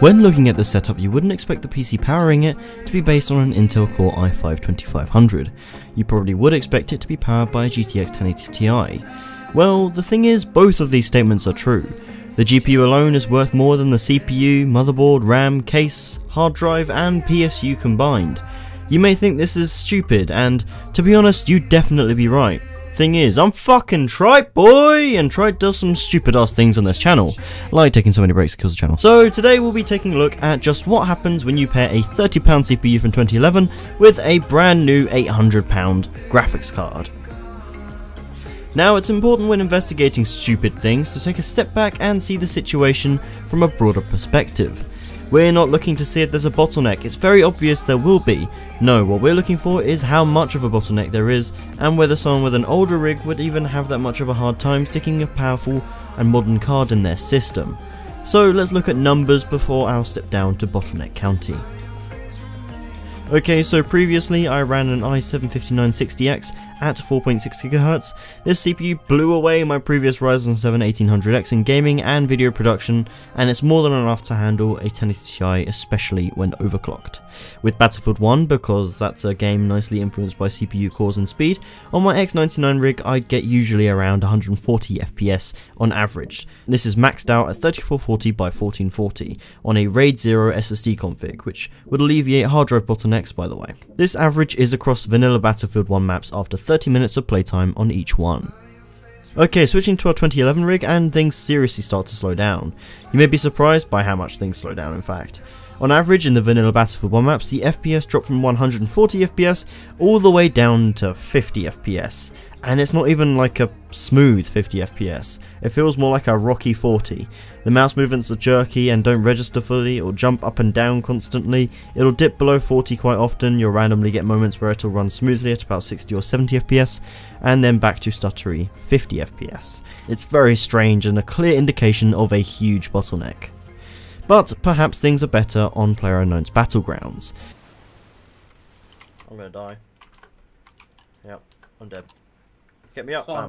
When looking at the setup you wouldn't expect the PC powering it to be based on an Intel Core i5-2500. You probably would expect it to be powered by a GTX 1080 Ti. Well, the thing is, both of these statements are true. The GPU alone is worth more than the CPU, motherboard, RAM, case, hard drive and PSU combined. You may think this is stupid and, to be honest, you'd definitely be right. Thing is, I'm fucking Tryte boy, and Tryte does some stupid ass things on this channel, like taking so many breaks it kills the channel. So today we'll be taking a look at just what happens when you pair a £30 CPU from 2011 with a brand new £800 graphics card. Now it's important when investigating stupid things to take a step back and see the situation from a broader perspective. We're not looking to see if there's a bottleneck, it's very obvious there will be. No, what we're looking for is how much of a bottleneck there is, and whether someone with an older rig would even have that much of a hard time sticking a powerful and modern card in their system. So let's look at numbers before our step down to bottleneck county. Okay, so previously I ran an i7-5960X at 4.6 GHz. This CPU blew away my previous Ryzen 7 1800X in gaming and video production, and it's more than enough to handle a 1080 Ti, especially when overclocked. With Battlefield 1, because that's a game nicely influenced by CPU cores and speed, on my X99 rig I'd get usually around 140 FPS on average. This is maxed out at 3440 by 1440 on a RAID 0 SSD config, which would alleviate hard drive bottlenecks by the way. This average is across vanilla Battlefield 1 maps after 30 minutes of playtime on each one. Okay, switching to our 2011 rig and things seriously start to slow down. You may be surprised by how much things slow down in fact. On average in the vanilla Battlefield 1 maps, the FPS dropped from 140 FPS all the way down to 50 FPS, and it's not even like a smooth 50 FPS, it feels more like a rocky 40. The mouse movements are jerky and don't register fully, or jump up and down constantly, it'll dip below 40 quite often, you'll randomly get moments where it'll run smoothly at about 60 or 70 FPS, and then back to stuttery 50 FPS. It's very strange and a clear indication of a huge bottleneck. But perhaps things are better on PlayerUnknown's Battlegrounds. I'm gonna die. Yep, I'm dead. Get me up, fam.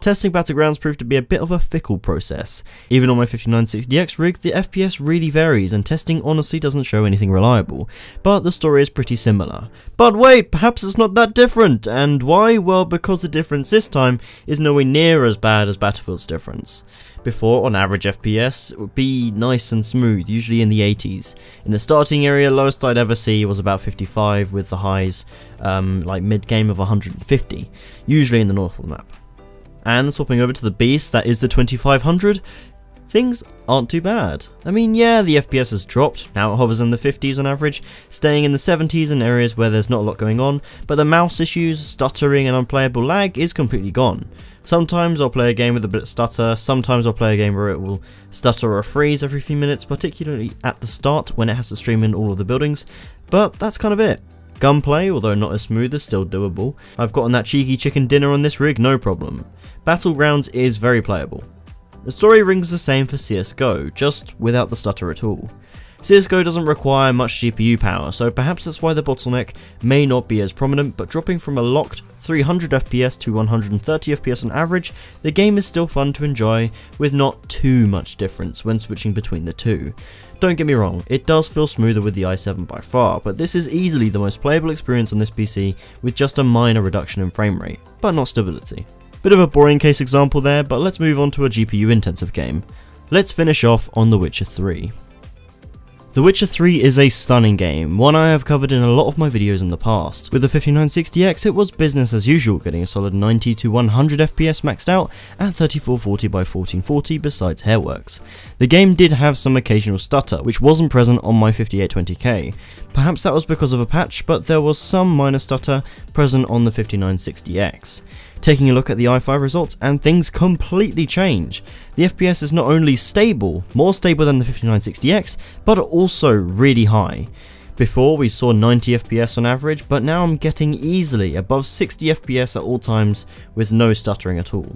Testing Battlegrounds proved to be a bit of a fickle process. Even on my 5960X rig, the FPS really varies and testing honestly doesn't show anything reliable, but the story is pretty similar. But wait, perhaps it's not that different, and why? Well, because the difference this time is nowhere near as bad as Battlefield's difference. Before, on average FPS, would be nice and smooth, usually in the 80s. In the starting area, lowest I'd ever see was about 55, with the highs um, like mid-game of 150, usually in the north of the map. And swapping over to the beast, that is the 2500, things aren't too bad. I mean, yeah, the FPS has dropped, now it hovers in the 50s on average, staying in the 70s in areas where there's not a lot going on, but the mouse issues, stuttering and unplayable lag is completely gone. Sometimes I'll play a game with a bit of stutter, sometimes I'll play a game where it will stutter or freeze every few minutes, particularly at the start when it has to stream in all of the buildings, but that's kind of it. Gunplay, although not as smooth, is still doable. I've gotten that cheeky chicken dinner on this rig, no problem. Battlegrounds is very playable. The story rings the same for CSGO, just without the stutter at all. CSGO doesn't require much GPU power, so perhaps that's why the bottleneck may not be as prominent, but dropping from a locked 300 FPS to 130 FPS on average, the game is still fun to enjoy, with not too much difference when switching between the two. Don't get me wrong, it does feel smoother with the i7 by far, but this is easily the most playable experience on this PC with just a minor reduction in frame rate, but not stability. Bit of a boring case example there, but let's move on to a GPU intensive game. Let's finish off on The Witcher 3. The Witcher 3 is a stunning game, one I have covered in a lot of my videos in the past. With the 5960X it was business as usual, getting a solid 90 to 100 FPS maxed out at 3440 by 1440 besides hairworks. The game did have some occasional stutter, which wasn't present on my 5820K, Perhaps that was because of a patch, but there was some minor stutter present on the 5960X. Taking a look at the i5 results and things completely change. The FPS is not only stable, more stable than the 5960X, but also really high. Before we saw 90 FPS on average, but now I'm getting easily above 60 FPS at all times with no stuttering at all.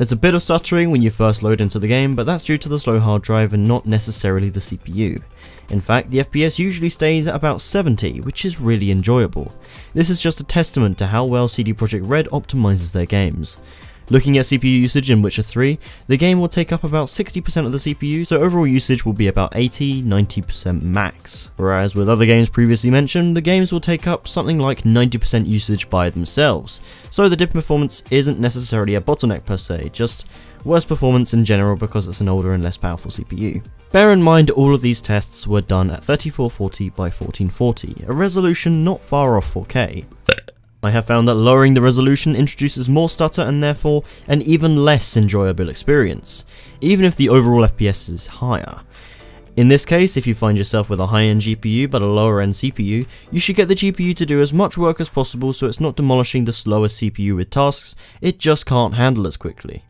There's a bit of stuttering when you first load into the game, but that's due to the slow hard drive and not necessarily the CPU. In fact, the FPS usually stays at about 70, which is really enjoyable. This is just a testament to how well CD Projekt Red optimizes their games. Looking at CPU usage in Witcher 3, the game will take up about 60% of the CPU, so overall usage will be about 80-90% max. Whereas with other games previously mentioned, the games will take up something like 90% usage by themselves, so the dip in performance isn't necessarily a bottleneck per se, just worse performance in general because it's an older and less powerful CPU. Bear in mind all of these tests were done at 3440 by 1440, a resolution not far off 4K, I have found that lowering the resolution introduces more stutter and therefore an even less enjoyable experience, even if the overall FPS is higher. In this case, if you find yourself with a high-end GPU but a lower-end CPU, you should get the GPU to do as much work as possible so it's not demolishing the slower CPU with tasks it just can't handle as quickly.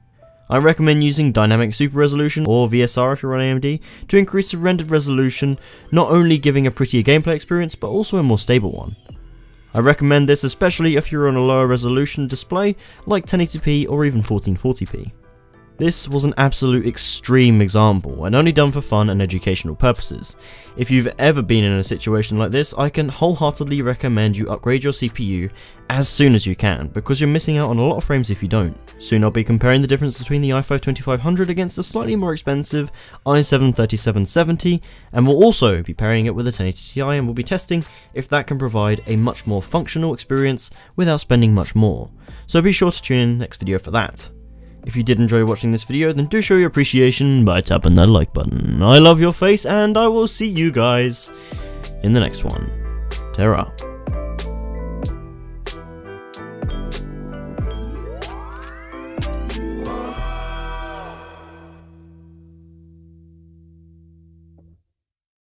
I recommend using Dynamic Super Resolution or VSR if you're on AMD to increase the rendered resolution, not only giving a prettier gameplay experience but also a more stable one. I recommend this especially if you're on a lower resolution display like 1080p or even 1440p. This was an absolute extreme example, and only done for fun and educational purposes. If you've ever been in a situation like this, I can wholeheartedly recommend you upgrade your CPU as soon as you can, because you're missing out on a lot of frames if you don't. Soon I'll be comparing the difference between the i5 2500 against the slightly more expensive i7 3770, and we'll also be pairing it with a 1080 Ti and we'll be testing if that can provide a much more functional experience without spending much more. So be sure to tune in next video for that. If you did enjoy watching this video, then do show your appreciation by tapping that like button. I love your face, and I will see you guys in the next one. Terra.